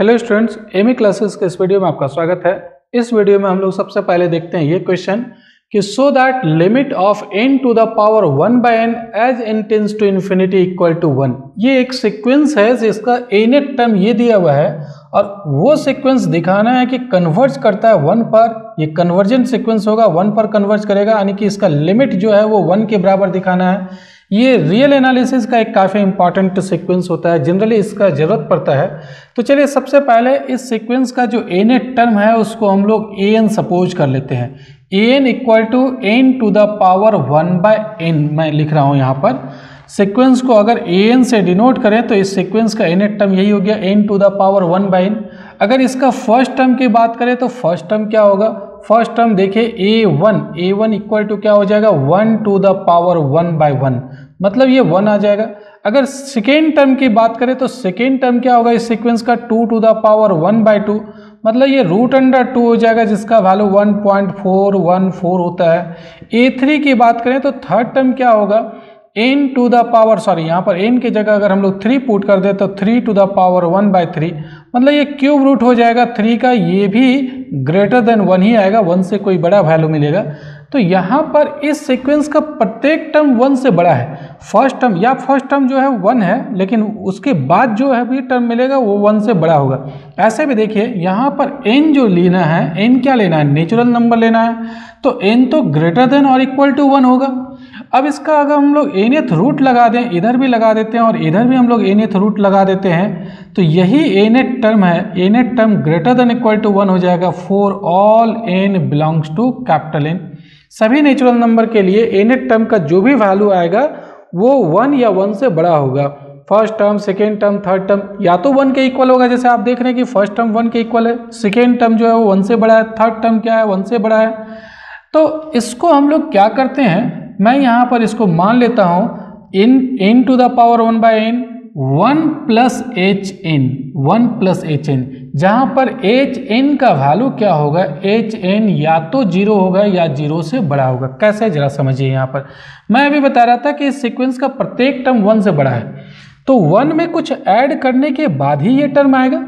Hello students Amy classes के इस video में आपका स्वागत है। इस वीडियो में हम लोग सबसे पहले देखते हैं ये क्वेश्चन कि so that limit of n to the power one by n as n tends to infinity equal to one ये एक सीक्वेंस है जिसका एनेट टर्म ये दिया हुआ है। और वो सीक्वेंस दिखाना है कि कन्वर्ज करता है वन पर, ये कन्वर्जन सीक्वेंस होगा वन पर कन्वर्ज करेगा, यानी कि इसका लिमिट जो है वो वन के बराबर दिखाना है। ये रियल एनालिसिस का एक काफ़ी इंपॉर्टेंट सीक्वेंस होता है जनरली इसका ज़रूरत पड़ता है। तो चलिए सबसे पहले इस सीक्वेंस का जो एन टर्म है, उसको हम लोग ए एन सपोज़ कर लेते हैं। A n equal to n to the power one by n मैं लिख रहा हूँ यहाँ पर। सीक्वेंस को अगर ए एन से डिनोट करें तो इस सीक्वेंस का एन टर्म यही हो गया n to the power one by n अगर इसका फ़र्स्ट टर्म की बात करें तो फ़र्स्ट टर्म क्या होगा? फ़र्स्ट टर्म देखिए a one a one equal to क्या हो जाएगा? One to the power one by one मतलब ये वन आ जाएगा। अगर सेकेंड टर्म की बात करें तो सेकेंड टर्म क्या होगा इस सीक्वेंस का? Two to the power one by two मतलब ये रूट अंडर टू हो जाएगा, जिसका value one point four one four होता है। ए थ्री की बात करें तो थर्ड टर्म क्या होगा? N to the power sorry यहाँ पर एन की जगह अगर हम लोग थ्री पुट कर दे तो three to the power one by three मतलब ये क्यूब रूट हो जाएगा थ्री का ये भी ग्रेटर देन वन ही आएगा वन से कोई बड़ा वैल्यू मिलेगा। तो यहाँ पर इस सीक्वेंस का प्रत्येक टर्म वन से बड़ा है। फ़र्स्ट टर्म या फ़र्स्ट टर्म जो है वन है, लेकिन उसके बाद जो है भी टर्म मिलेगा, वो वन से बड़ा होगा। ऐसे भी देखिए, यहाँ पर एन जो लेना है एन क्या लेना है? नेचुरल नंबर लेना है। तो एन तो ग्रेटर देन और इक्वल टू वन होगा। अब इसका अगर हम लोग एथ रूट लगा दें, इधर भी लगा देते हैं और इधर भी हम लोग एथ रूट लगा देते हैं तो यही एनेट टर्म है। Nth term greater than equal to one हो जाएगा। For all n belongs to capital n सभी नेचुरल नंबर के लिए एनेट टर्म का जो भी वैल्यू आएगा, वो वन या वन से बड़ा होगा। First term second term third term या तो वन के इक्वल होगा, जैसे आप देख रहे हैं कि फ़र्स्ट टर्म वन के इक्वल है सेकेंड टर्म जो है वो वन से बड़ा है थर्ड टर्म क्या है वन से बड़ा है। तो इसको हम लोग क्या करते हैं? मैं यहाँ पर इसको मान लेता हूँ इन n to the power one by n one plus h n one plus h n जहाँ पर एच एन का वैल्यू क्या होगा? एच एन या तो ज़ीरो होगा या ज़ीरो से बड़ा होगा। कैसे? जरा समझिए यहाँ पर। मैं अभी बता रहा था कि इस सीक्वेंस का प्रत्येक टर्म वन से बड़ा है। तो वन में कुछ ऐड करने के बाद ही ये टर्म आएगा।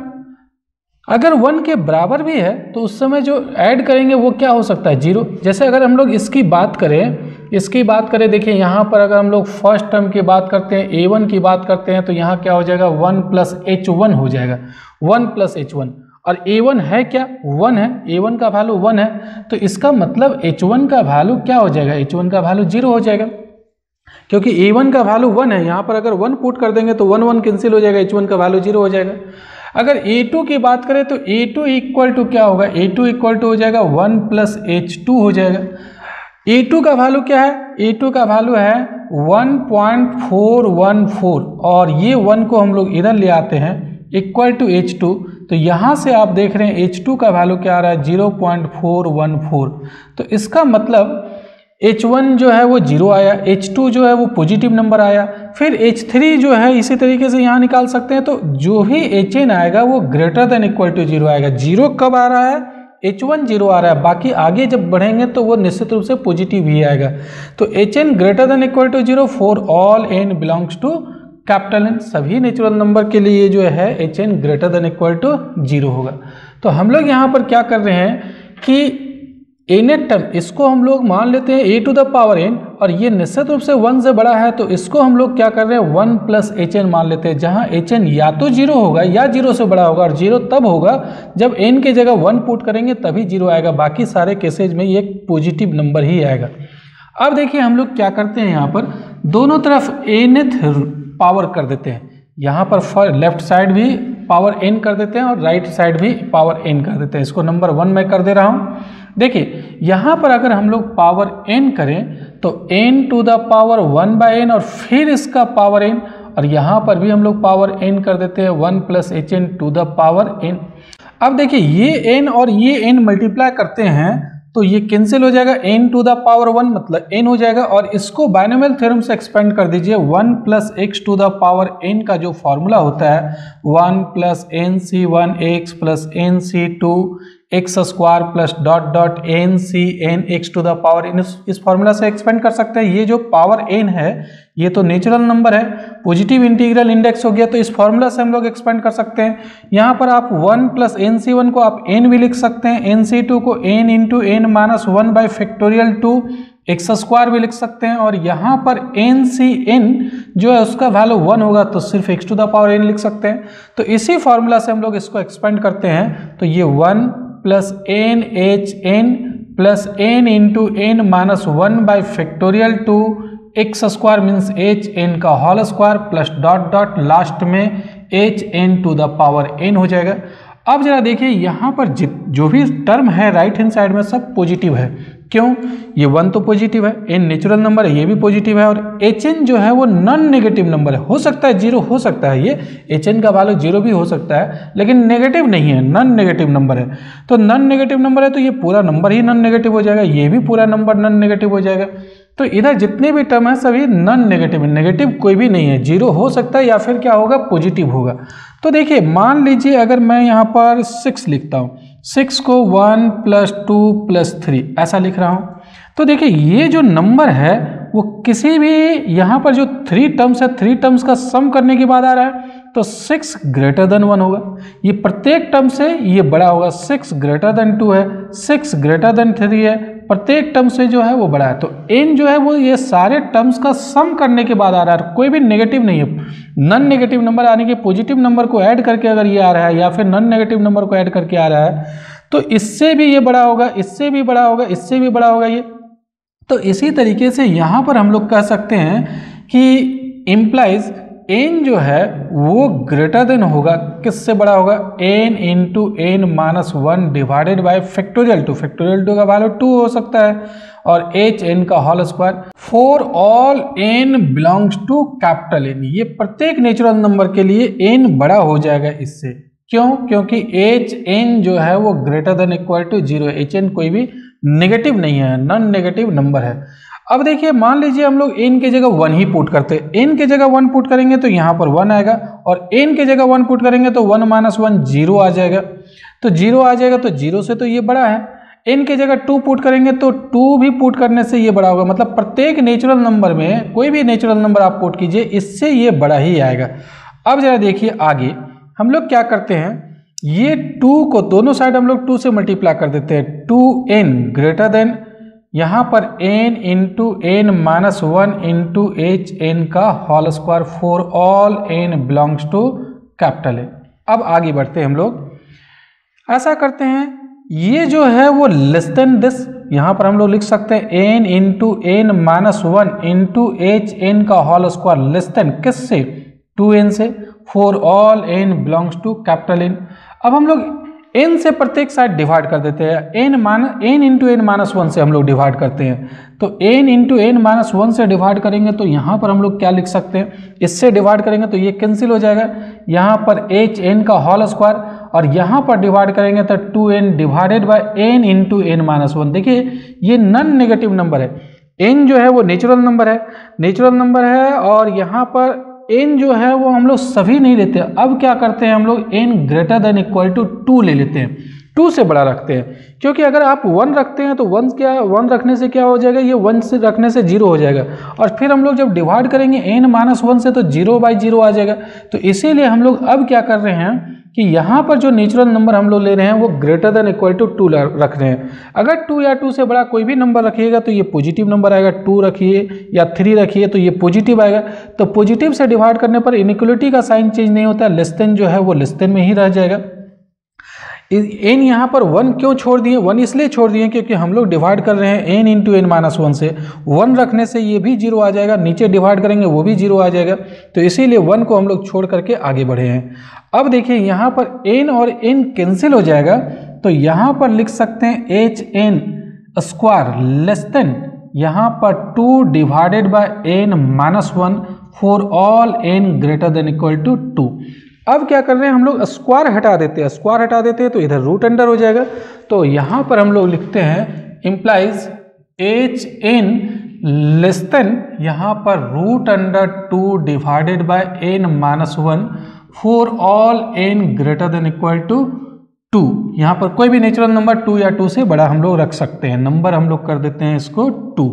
अगर वन के बराबर भी है तो उस समय जो ऐड करेंगे वो क्या हो सकता है? ज़ीरो जैसे अगर हम लोग इसकी बात करें इसकी बात करें, देखिए, यहाँ पर अगर हम लोग फ़र्स्ट टर्म की बात करते हैं ए वन की बात करते हैं तो यहाँ क्या हो जाएगा? वन प्लस एच वन हो जाएगा। वन प्लस एच वन और ए वन है क्या? वन है। ए वन का वैल्यू वन है। तो इसका मतलब एच वन का वैल्यू क्या हो जाएगा? एच वन का वैल्यू ज़ीरो हो जाएगा। क्योंकि ए वन का वैल्यू वन है। यहाँ पर अगर वन पुट कर देंगे तो वन वन कैंसिल हो जाएगा। एच वन का वैल्यू ज़ीरो हो जाएगा। अगर ए टू की बात करें तो ए टू इक्वल टू क्या होगा? ए टू इक्वल टू हो जाएगा। वन प्लस एच टू हो जाएगा। A2 का वैल्यू क्या है? A2 का वैल्यू है 1.414 और ये वन को हम लोग इधर ले आते हैं इक्वल टू एच टू तो यहाँ से आप देख रहे हैं एच टू का वैल्यू क्या आ रहा है? 0.414 तो इसका मतलब H1 जो है वो ज़ीरो आया H2 जो है वो पॉजिटिव नंबर आया, फिर H3 जो है इसी तरीके से यहाँ निकाल सकते हैं। तो जो भी Hn आएगा वो greater than equal to zero आएगा। ज़ीरो कब आ रहा है? H1 ज़ीरो आ रहा है, बाकी आगे जब बढ़ेंगे तो वो निश्चित रूप से पॉजिटिव ही आएगा। तो h n greater than equal to zero for all n belongs to capital n सभी नेचुरल नंबर के लिए जो है h n greater than equal to zero होगा। तो हम लोग यहाँ पर क्या कर रहे हैं कि एनेट टर्म इसको हम लोग मान लेते हैं a to the power n और ये निश्चित रूप से वन से बड़ा है तो इसको हम लोग क्या कर रहे हैं? वन प्लस एच एन मान लेते हैं, जहाँ एच एन या तो ज़ीरो होगा या ज़ीरो से बड़ा होगा, और ज़ीरो तब होगा जब एन के जगह वन पुट करेंगे, तभी ज़ीरो आएगा। बाकी सारे केसेज में ये पॉजिटिव नंबर ही आएगा। अब देखिए हम लोग क्या करते हैं यहाँ पर। दोनों तरफ़ एनथ पावर कर देते हैं। यहाँ पर लेफ़्ट साइड भी पावर एन कर देते हैं, और राइट साइड भी पावर एन कर देते हैं। इसको नंबर वन में कर दे रहा हूँ। देखिए, यहाँ पर अगर हम लोग पावर एन करें तो n to the power one by n और फिर इसका पावर एन और यहाँ पर भी हम लोग पावर एन कर देते हैं one plus h n to the power n अब देखिए, ये एन और ये एन मल्टीप्लाई करते हैं तो ये कैंसिल हो जाएगा n to the power one मतलब एन हो जाएगा, और इसको बाइनोमियल थ्योरम से एक्सपेंड कर दीजिए one plus x to the power n का जो फॉर्मूला होता है one plus n C one x plus n C two x square plus dot dot n C n x to the power n इस formula से expand कर सकते हैं। ये जो पावर एन है, ये तो नेचुरल नंबर है। पॉजिटिव इंटीग्रल इंडेक्स हो गया तो इस फॉर्मूला से हम लोग एक्सपेंड कर सकते हैं। यहाँ पर आप one plus n C one को आप एन भी लिख सकते हैं। एन सी टू को n into n minus one by factorial two x square भी लिख सकते हैं। और यहाँ पर एन सी एन जो है, उसका वैल्यू वन होगा तो सिर्फ़ x to the power n लिख सकते हैं। तो इसी फॉर्मूला से हम लोग इसको एक्सपेंड करते हैं। तो ये one plus n h n plus n into n minus one by factorial two x square means h n का whole square plus dot dot last में h n to the power n हो जाएगा। अब जरा देखिए, यहाँ पर जो भी टर्म है राइट हैंड साइड में सब पॉजिटिव है। क्यों? ये वन तो पॉजिटिव है एन नेचुरल नंबर है, ये भी पॉजिटिव है, और एच एन जो है वो नॉन नेगेटिव नंबर है। हो सकता है ज़ीरो हो सकता है ये एच एन का वैल्यू ज़ीरो भी हो सकता है, लेकिन नेगेटिव नहीं है नॉन नेगेटिव नंबर है। तो नॉन नेगेटिव नंबर है तो ये पूरा नंबर ही नॉन नेगेटिव हो जाएगा, ये भी पूरा नंबर नॉन नेगेटिव हो जाएगा। तो इधर जितने भी टर्म है, सभी नॉन नेगेटिव है नेगेटिव कोई भी नहीं है। ज़ीरो हो सकता है या फिर क्या होगा पॉजिटिव होगा। तो देखिए, मान लीजिए अगर मैं यहाँ पर सिक्स लिखता हूँ सिक्स को one plus two plus three, ऐसा लिख रहा हूँ। तो देखिए, ये जो नंबर है, वो किसी भी यहाँ पर जो थ्री टर्म्स है थ्री टर्म्स का सम करने के बाद आ रहा है तो सिक्स ग्रेटर देन वन होगा। ये प्रत्येक टर्म से ये बड़ा होगा। सिक्स ग्रेटर देन टू है सिक्स ग्रेटर देन थ्री है प्रत्येक टर्म से जो है वो बड़ा है। तो एन जो है वो ये सारे टर्म्स का सम करने के बाद आ रहा है। कोई भी नेगेटिव नहीं है। नॉन नेगेटिव नंबर आने के पॉजिटिव नंबर को ऐड करके अगर ये आ रहा है या फिर नॉन नेगेटिव नंबर को ऐड करके आ रहा है तो इससे भी ये बड़ा होगा, इससे भी बड़ा होगा, इससे भी बड़ा होगा ये। तो इसी तरीके से यहाँ पर हम लोग कह सकते हैं कि इम्प्लाइज एन जो है, वो ग्रेटर देन होगा, किससे बड़ा होगा? N into n minus one divided by factorial two factorial two का वैल्यू टू हो सकता है। और एच एन का whole square for all n belongs to capital N ये प्रत्येक नेचुरल नंबर के लिए एन बड़ा हो जाएगा इससे। क्यों? क्योंकि एच एन जो है, वो greater than equal to zero h n कोई भी नेगेटिव नहीं है। नॉन नेगेटिव नंबर है। अब देखिए, मान लीजिए हम लोग एन के जगह वन ही पुट करते एन के जगह वन पुट करेंगे तो यहाँ पर वन आएगा और एन के जगह वन पुट करेंगे तो वन माइनस वन ज़ीरो आ जाएगा। तो ज़ीरो आ जाएगा तो ज़ीरो से तो ये बड़ा है। एन के जगह टू पुट करेंगे तो टू भी पुट करने से ये बड़ा होगा। मतलब प्रत्येक नेचुरल नंबर में कोई भी नेचुरल नंबर आप पुट कीजिए, इससे ये बड़ा ही आएगा। अब जरा देखिए आगे, हम लोग क्या करते हैं? ये टू को दोनों साइड हम लोग टू से मल्टीप्लाई कर देते हैं। टू एन ग्रेटर देन यहाँ पर n into n minus one into h n का whole square for all n belongs to capital A अब आगे बढ़ते हैं हम लोग। ऐसा करते हैं, ये जो है वो लेस देन दिस यहाँ पर हम लोग लिख सकते हैं, n into n minus one into h n का होल स्क्वायर लेस देन किस से टू एन से। For all n belongs to capital n अब हम लोग एन से प्रत्येक साइड डिवाइड कर देते हैं। एन मान n into n minus one से हम लोग डिवाइड करते हैं। तो n into n minus one से डिवाइड करेंगे तो यहाँ पर हम लोग क्या लिख सकते हैं? इससे डिवाइड करेंगे तो ये कैंसिल हो जाएगा। यहाँ पर एच एन का होल स्क्वायर और यहाँ पर डिवाइड करेंगे तो two n divided by n into n minus one देखिए, ये नॉन नेगेटिव नंबर है। एन जो है वो नेचुरल नंबर है। नेचुरल नंबर है और यहाँ पर एन जो है वो हम लोग सभी नहीं लेते। अब क्या करते हैं हम लोग? N greater than equal to two ले लेते हैं। टू से बड़ा रखते हैं। क्योंकि अगर आप वन रखते हैं तो वन क्या, वन रखने से क्या हो जाएगा? ये वन से रखने से ज़ीरो हो जाएगा। और फिर हम लोग जब डिवाइड करेंगे एन माइनस वन से तो ज़ीरो बाई ज़ीरो आ जाएगा। तो इसीलिए हम लोग अब क्या कर रहे हैं कि यहाँ पर जो नेचुरल नंबर हम लोग ले रहे हैं, वो greater than equal to two रख रहे हैं। अगर टू या टू से बड़ा कोई भी नंबर रखिएगा तो ये पॉजिटिव नंबर आएगा। टू रखिए या थ्री रखिए तो ये पॉजिटिव आएगा। तो पॉजिटिव से डिवाइड करने पर इनिक्वलिटी का साइन चेंज नहीं होता लेस देन जो है वो लेस देन में ही रह जाएगा। एन यहाँ पर वन क्यों छोड़ दिए? वन इसलिए छोड़ दिए क्योंकि हम लोग डिवाइड कर रहे हैं n into n minus one से। वन रखने से ये भी ज़ीरो आ जाएगा, नीचे डिवाइड करेंगे, वो भी ज़ीरो आ जाएगा। तो इसीलिए वन को हम लोग छोड़ करके आगे बढ़े हैं। अब देखिए, यहाँ पर एन और एन कैंसिल हो जाएगा तो यहाँ पर लिख सकते हैं h n square less than यहाँ पर two divided by n minus one for all n greater than equal to two अब क्या कर रहे हैं, हम लोग स्क्वायर हटा देते हैं। स्क्वायर हटा देते हैं तो इधर रूट अंडर हो जाएगा। तो यहाँ पर हम लोग लिखते हैं implies h n less than यहाँ पर root under two divided by n minus one for all n greater than equal to two यहाँ पर कोई भी नेचुरल नंबर टू या टू से बड़ा हम लोग रख सकते हैं। नंबर हम लोग कर देते हैं इसको टू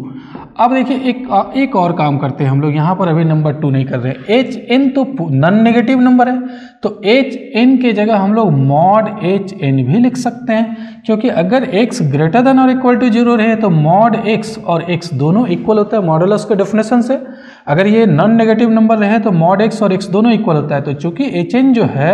अब देखिए, एक एक और काम करते हैं हम लोग। यहाँ पर अभी नंबर टू नहीं कर रहे हैं। एच एन तो नॉन नेगेटिव नंबर है। तो एच एन के जगह हम लोग मॉड एच एन भी लिख सकते हैं। क्योंकि अगर एक्स ग्रेटर देन और इक्वल टू ज़ीरो रहे तो मॉड एक्स और एक्स दोनों इक्वल होता है मॉडलस के डेफिनेशन से। अगर ये नॉन नेगेटिव नंबर रहे तो मॉड एक्स और एक्स दोनों इक्वल होता है। तो चूँकि एच एन जो है,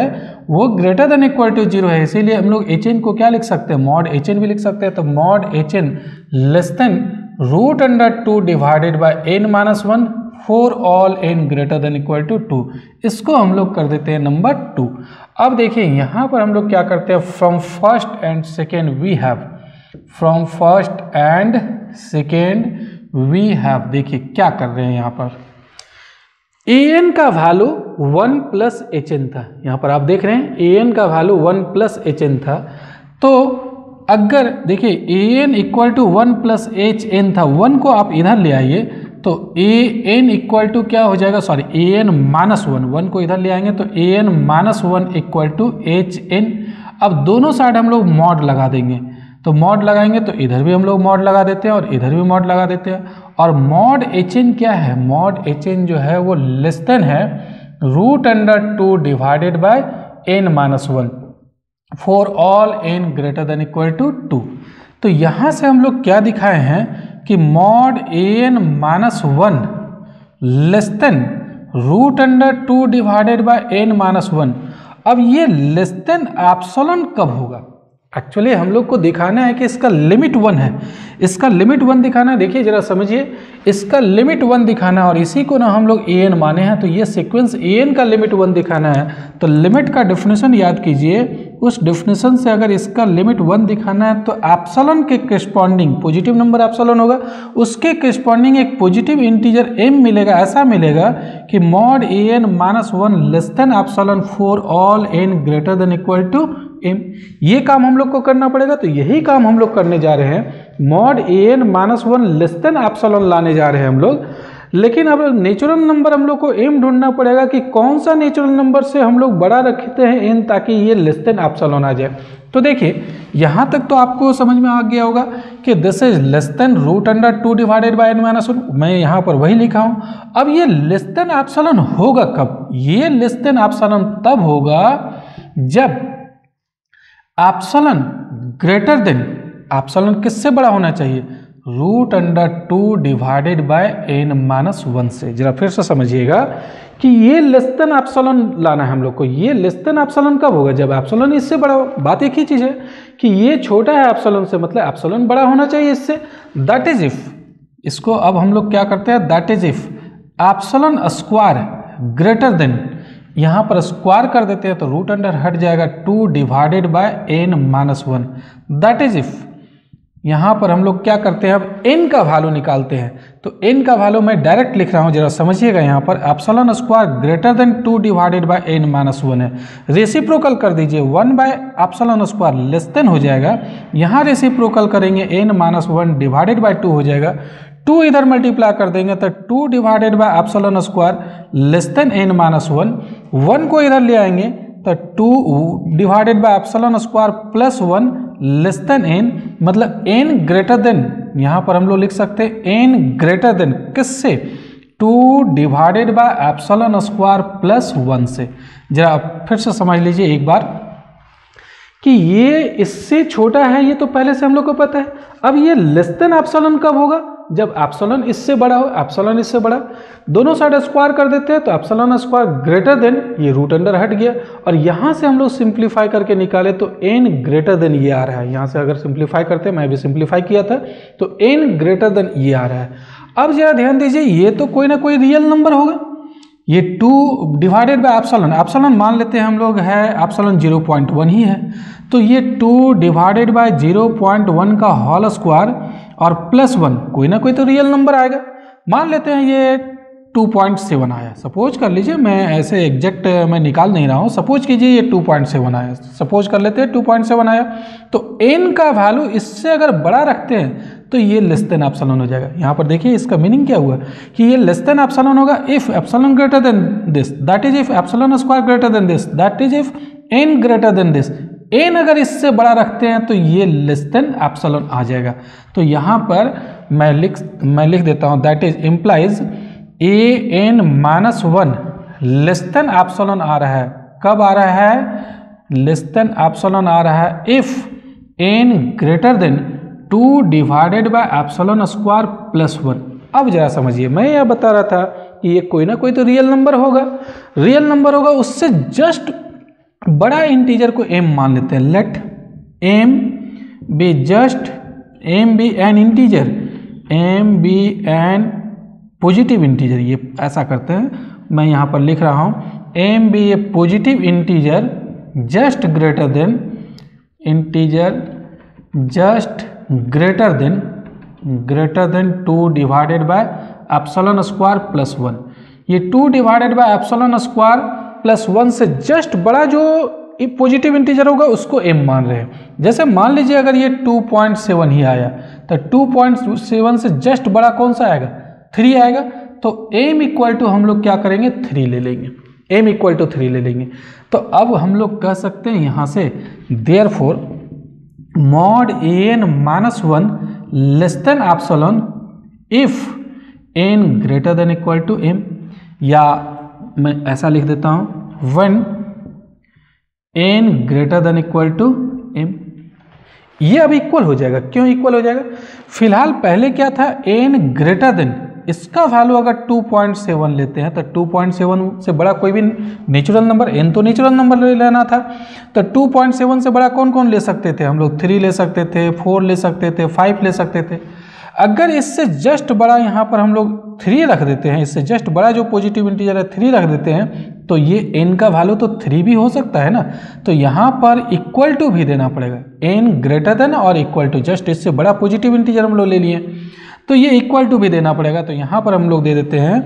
वो greater than equal to zero है, इसीलिए हम लोग एच एन को क्या लिख सकते हैं? मॉड एच एन भी लिख सकते हैं। तो mod h n less than root under two divided by n minus one for all n greater than equal to two इसको हम लोग कर देते हैं नंबर टू अब देखिए, यहाँ पर हम लोग क्या करते हैं? From first and second we have from first and second we have देखिए, क्या कर रहे हैं यहाँ पर? ए एन का value one plus h n था। यहाँ पर आप देख रहे हैं ए एन का value one plus h n था। तो अगर देखिए a n equal to one plus h n था वन को आप इधर ले आइए तो ए एन इक्वल टू क्या हो जाएगा? Sorry a n minus one one को इधर ले आएँगे तो a n minus one equal to h n अब दोनों साइड हम लोग मॉड लगा देंगे। तो मॉड लगाएँगे तो इधर भी हम लोग मॉड लगा देते हैं और इधर भी मॉड लगा देते हैं। और मॉड एच एन क्या है? मॉड एच एन जो है वो लेस देन है root under two divided by n minus one for all n greater than equal to two. तो यहाँ से हम लोग क्या दिखाए हैं कि mod n minus one less than root under two divided by n minus one. अब ये लेस देन एप्सोलन कब होगा? एक्चुअली हम लोग को दिखाना है कि इसका लिमिट वन है। इसका लिमिट वन दिखाना है देखिए जरा समझिए। इसका लिमिट वन दिखाना है और इसी को ना हम लोग ए एन माने हैं तो ये सीक्वेंस ए एन का लिमिट वन दिखाना है। तो लिमिट का डिफिनेशन याद कीजिए। उस डिफिनेशन से अगर इसका लिमिट वन दिखाना है तो एप्सलन के करस्पॉन्डिंग पॉजिटिव नंबर एप्सलन होगा। उसके करस्पॉन्डिंग एक पॉजिटिव इंटीजर एम मिलेगा, ऐसा मिलेगा कि mod a n minus one less than epsilon for all n greater than equal to m, ये काम हम लोग को करना पड़ेगा तो यही काम हम लोग करने जा रहे हैं। Mod a n minus one less than epsilon लाने जा रहे हैं हम लोग। लेकिन अब नेचुरल नंबर हम लोग को एम ढूंढना पड़ेगा कि कौन सा नेचुरल नंबर से हम लोग बड़ा रखते हैं एन ताकि ये लेस देन एप्सलॉन आ जाए। तो देखिए, यहाँ तक तो आपको समझ में आ गया होगा कि this is less than root under two divided by n minus one मैं यहाँ पर वही लिखा हूँ। अब ये लेस देन एप्सलॉन होगा कब? ये लेस देन एप्सलॉन तब होगा जब एप्सलन ग्रेटर देन एप्सलन किससे बड़ा होना चाहिए? Root under two divided by n minus one से। जरा फिर से समझिएगा कि ये लेस देन एप्सलन लाना है हम लोग को। ये लेस देन एप्सलन कब होगा? जब एप्सलन इससे बड़ा हो। बात एक ही चीज़ है कि ये छोटा है एप्सलन से मतलब एप्सलन बड़ा होना चाहिए इससे। दैट इज़ इफ़ इसको अब हम लोग क्या करते हैं? That is if epsilon square greater than यहाँ पर स्क्वायर कर देते हैं तो रूट अंडर हट जाएगा two divided by n minus one that is if यहाँ पर हम लोग क्या करते हैं, अब एन का वैल्यू निकालते हैं। तो एन का वैल्यू मैं डायरेक्ट लिख रहा हूँ, जरा समझिएगा यहाँ पर। Epsilon square greater than two divided by n minus one है। रेसिप्रोकल कर दीजिए one by epsilon square less than हो जाएगा। यहाँ रेसिप्रोकल करेंगे n minus one divided by two हो जाएगा। टू इधर मल्टीप्लाई कर देंगे तो two divided by epsilon square less than n minus one one को इधर ले आएँगे तो two divided by epsilon square plus one less than n मतलब एन ग्रेटर देन, यहाँ पर हम लोग लिख सकते हैं, एन ग्रेटर देन किससे? Two divided by epsilon square plus one से। जरा फिर से समझ लीजिए एक बार कि ये इससे छोटा है, ये तो पहले से हम लोग को पता है। अब ये लेस देन एप्सलॉन कब होगा? जब एप्सलॉन इससे बड़ा हो, एप्सलॉन इससे बड़ा, दोनों साइड स्क्वायर कर देते हैं तो एप्सलॉन स्क्वायर ग्रेटर देन ये रूट अंडर हट गया। और यहाँ से हम लोग सिंप्लीफाई करके निकाले तो एन ग्रेटर देन ये आ रहा है। यहाँ से अगर सिंप्लीफाई करते हैं मैं भी सिंप्लीफाई किया था तो एन ग्रेटर देन ये आ रहा है। अब जरा ध्यान दीजिए, ये तो कोई ना कोई रियल नंबर होगा। ये two divided by epsilon epsilon मान लेते हैं हम लोग, है एप्सलॉन ज़ीरो पॉइंट वन ही है। तो ये two divided by zero point one का होल स्क्वायर और प्लस वन कोई ना कोई तो रियल नंबर आएगा। मान लेते हैं ये 2.7 आया। सपोज़ कर लीजिए, मैं ऐसे एग्जैक्ट मैं निकाल नहीं रहा हूँ। सपोज़ कीजिए ये 2.7 आया। सपोज़ कर लेते हैं 2.7 आया। तो n का वैल्यू इससे अगर बड़ा रखते हैं तो ये लेस देन एप्सलॉन हो जाएगा। यहाँ पर देखिए इसका मीनिंग क्या हुआ? कि ये लेस देन एप्सलॉन होगा if epsilon greater than this that is if epsilon square greater than this that is if n greater than this n अगर इससे बड़ा रखते हैं तो ये लेस देन एप्सलॉन आ जाएगा। तो यहाँ पर मैं लिख मैं लिख देता हूँ that is implies a n minus one less than epsilon आ रहा है। कब आ रहा है? लेस देन एप्सलॉन आ रहा है if n greater than two divided by epsilon square plus one अब जरा समझिए, मैं यह बता रहा था कि ये कोई ना कोई तो रियल नंबर होगा। रियल नंबर होगा, उससे जस्ट बड़ा इंटीजर को एम मान लेते हैं। Let m be just m be an integer m be an positive integer ये ऐसा करते हैं। मैं यहाँ पर लिख रहा हूँ m be a positive integer just greater than integer just greater than greater than two divided by epsilon square plus one ये two divided by epsilon square plus one से जस्ट बड़ा जो पॉजिटिव इंटीजर होगा, उसको M मान रहे हैं। जैसे मान लीजिए अगर ये 2.7 ही आया तो 2.7 से जस्ट बड़ा कौन सा आएगा? थ्री आएगा। तो एम इक्वल टू हम लोग क्या करेंगे? थ्री ले लेंगे। एम इक्वल टू थ्री ले लेंगे। तो अब हम लोग कह सकते हैं यहाँ से therefore mod a n minus one less than epsilon if n greater than equal to m या मैं ऐसा लिख देता हूँ one n greater than equal to m ये अब इक्वल हो जाएगा। क्यों इक्वल हो जाएगा? फ़िलहाल पहले क्या था? एन ग्रेटर देन इसका वैल्यू अगर 2.7 लेते हैं तो 2.7 से बड़ा कोई भी नेचुरल नंबर एन तो नेचुरल नंबर ले लेना था। तो 2.7 से बड़ा कौन कौन ले सकते थे? हम लोग थ्री ले सकते थे फोर ले सकते थे फाइव ले सकते थे। अगर इससे जस्ट बड़ा यहाँ पर हम लोग थ्री रख देते हैं, इससे जस्ट बड़ा जो पॉजिटिव इंटीजर है थ्री रख देते हैं तो ये एन का वैल्यू तो थ्री भी हो सकता है ना? तो यहाँ पर इक्वल टू भी देना पड़ेगा। एन ग्रेटर देन और इक्वल टू जस्ट इससे बड़ा पॉजिटिव इंटीजर हम लोग ले लिए। तो ये इक्वल टू भी देना पड़ेगा। तो यहाँ पर हम लोग दे देते हैं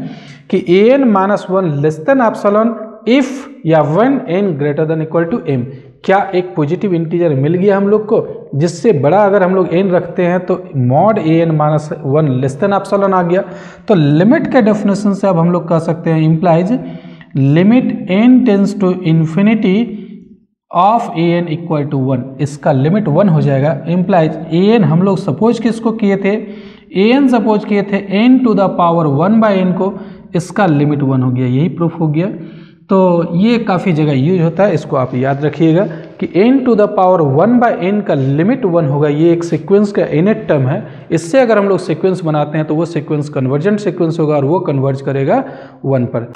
कि a n minus one less than epsilon if या one n greater than equal to m क्या एक पॉजिटिव इंटीजर मिल गया हम लोग को? जिससे बड़ा अगर हम लोग एन रखते हैं तो mod a n minus one less than epsilon आ गया। तो लिमिट के डेफिनेशन से अब हम लोग कह सकते हैं implies limit n tends to infinity of a n equal to one इसका लिमिट वन हो जाएगा। इम्प्लाइज ए एन हम लोग सपोज़ किसको किए थे? ए एन सपोज़ किए थे n to the power one by n को। इसका लिमिट वन हो गया। यही प्रूफ हो गया। तो ये काफ़ी जगह यूज़ होता है, इसको आप याद रखिएगा कि n to the power one by n का लिमिट वन होगा। ये एक सीक्वेंस का एनेट टर्म है। इससे अगर हम लोग सीक्वेंस बनाते हैं तो वो सीक्वेंस कन्वर्जेंट सीक्वेंस होगा और वो कन्वर्ज करेगा वन पर।